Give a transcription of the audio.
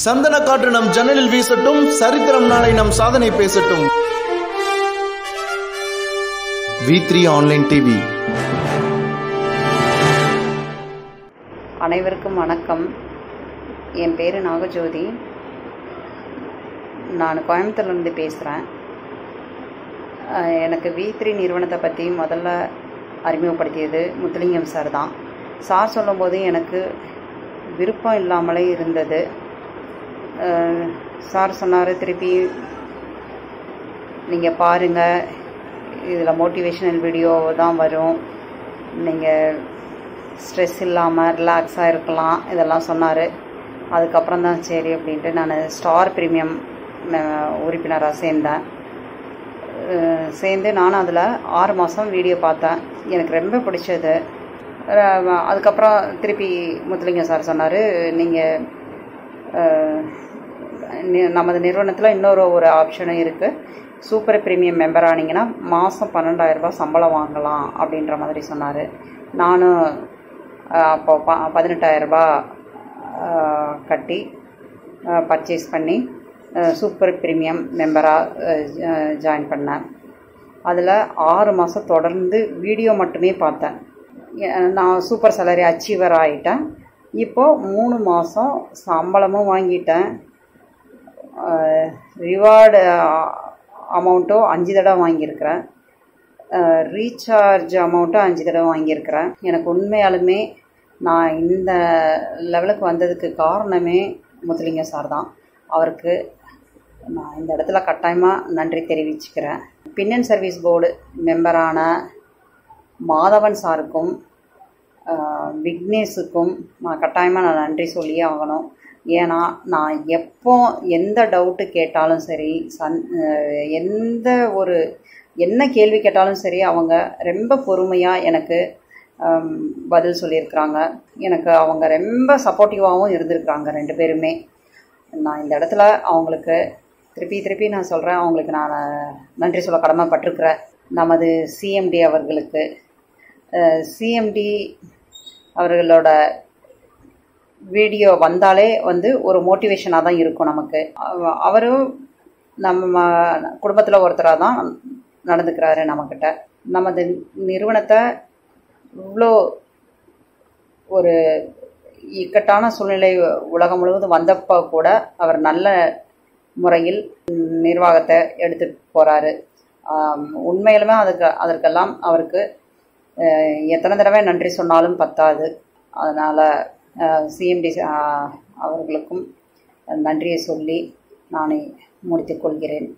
சந்தன காற்று நம் ஜன்னலில் வீசட்டும் சரித்திரம் நாளை நம் சாதனை பேசட்டும். வி த்ரீ ஆன்லைன் டிவி அனைவருக்கும் வணக்கம். என் பேர் நாகஜோதி. நான் கோயம்புத்தூர்லேருந்து பேசுகிறேன் எனக்கு வி த்ரீ நிறுவனத்தை பற்றி முதல்ல அறிமுகப்படுத்தியது முத்துலிங்கம் சார் தான். சார் சொல்லும்போது எனக்கு விருப்பம் இல்லாமலே இருந்தது. சார் சொன்னார் திருப்பி நீங்கள் பாருங்கள் இதில் மோட்டிவேஷனல் வீடியோ தான் வரும். நீங்கள் ஸ்ட்ரெஸ் இல்லாமல் ரிலாக்ஸாக இருக்கலாம். இதெல்லாம் சொன்னார். அதுக்கப்புறம் தான் சரி அப்படின்ட்டு நான் ஸ்டார் பிரீமியம் உறுப்பினராக சேர்ந்தேன். சேர்ந்து நானும் அதில் ஆறு மாதம் வீடியோ பார்த்தேன். எனக்கு ரொம்ப பிடிச்சது. அதுக்கப்புறம் திருப்பி முத்துலிங்கம் சார் சொன்னார் நீங்கள் நமது நிறுவனத்தில் இன்னொரு ஒரு ஆப்ஷனும் இருக்குது சூப்பர் ப்ரீமியம் மெம்பர் ஆனீங்கன்னா மாதம் பன்னெண்டாயிரரூபா சம்பளம் வாங்கலாம் அப்படின்ற மாதிரி சொன்னார். நானும் அப்போ ப பதினெட்டாயிரரூபா கட்டி பர்ச்சேஸ் பண்ணி சூப்பர் ப்ரீமியம் மெம்பராக ஜாயின் பண்ணேன். அதில் ஆறு மாதம் தொடர்ந்து வீடியோ மட்டுமே பார்த்தேன். நான் சூப்பர் சேலரி அச்சீவர் ஆகிட்டேன் இப்போது மூணு மாதம் சம்பளமும் வாங்கிட்டேன். ரிவார்டு அமௌண்ட்டும் அஞ்சு தடவை வாங்கியிருக்கிறேன். ரீசார்ஜ் அமௌண்ட்டும் அஞ்சு தடவை வாங்கியிருக்கிறேன். எனக்கு உண்மையாலுமே நான் இந்த லெவலுக்கு வந்ததுக்கு காரணமே முத்துலிங்க சார் தான். அவருக்கு நான் இந்த இடத்துல கட்டாயமாக நன்றி தெரிவிச்சுக்கிறேன். பின்னன் சர்வீஸ் போர்டு மெம்பரான மாதவன் சாருக்கும் விக்னேஷுக்கும் நான் கட்டாயமாக நான் நன்றி சொல்லியே ஆகணும் ஏன்னா நான் எப்போ எந்த டவுட்டு கேட்டாலும் சரி சன் எந்த ஒரு என்ன கேள்வி கேட்டாலும் சரி அவங்க ரொம்ப பொறுமையாக எனக்கு பதில் சொல்லியிருக்கிறாங்க. எனக்கு அவங்க ரொம்ப சப்போர்ட்டிவாகவும் இருந்திருக்கிறாங்க ரெண்டு பேருமே. நான் இந்த இடத்துல அவங்களுக்கு திருப்பி திருப்பி நான் சொல்கிறேன் அவங்களுக்கு நான் நன்றி சொல்ல கடமைப்பட்டிருக்கிறேன். நமது சிஎம்டி அவர்களுக்கு. சிஎம்டி அவர்களோட வீடியோ வந்தாலே வந்து ஒரு மோட்டிவேஷனாக தான் இருக்கும் நமக்கு. அவரும் நம்ம குடும்பத்தில் ஒருத்தராக தான் நடந்துக்கிறாரு நம்மக்கிட்ட நமது நிறுவனத்தை இவ்வளோ ஒரு இக்கட்டான சூழ்நிலை உலகம் முழுவதும் வந்தப்போ கூட அவர் நல்ல முறையில் நிர்வாகத்தை எடுத்துட்டு போகிறாரு உண்மையிலுமே அதுக்கு அதற்கெல்லாம் அவருக்கு எத்தனை தடவை நன்றி சொன்னாலும் பத்தாது. அதனால் சிஎம்டி அவர்களுக்கும் நன்றியை சொல்லி நானே முடித்துக் கொள்கிறேன்.